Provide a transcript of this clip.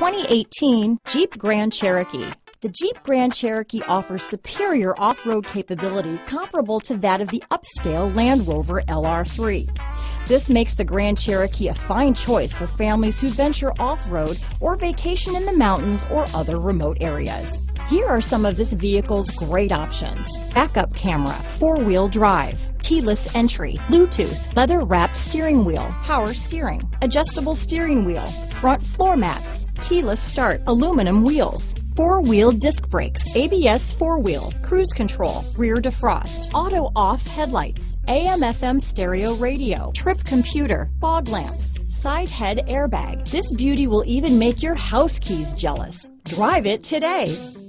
2018 Jeep Grand Cherokee. The Jeep Grand Cherokee offers superior off-road capability comparable to that of the upscale Land Rover LR3. This makes the Grand Cherokee a fine choice for families who venture off-road or vacation in the mountains or other remote areas. Here are some of this vehicle's great options. Backup camera, four-wheel drive, keyless entry, Bluetooth, leather-wrapped steering wheel, power steering, adjustable steering wheel, front floor mats, keyless start, aluminum wheels, four-wheel disc brakes, ABS four-wheel, cruise control, rear defrost, auto-off headlights, AM-FM stereo radio, trip computer, fog lamps, side head airbag. This beauty will even make your house keys jealous. Drive it today.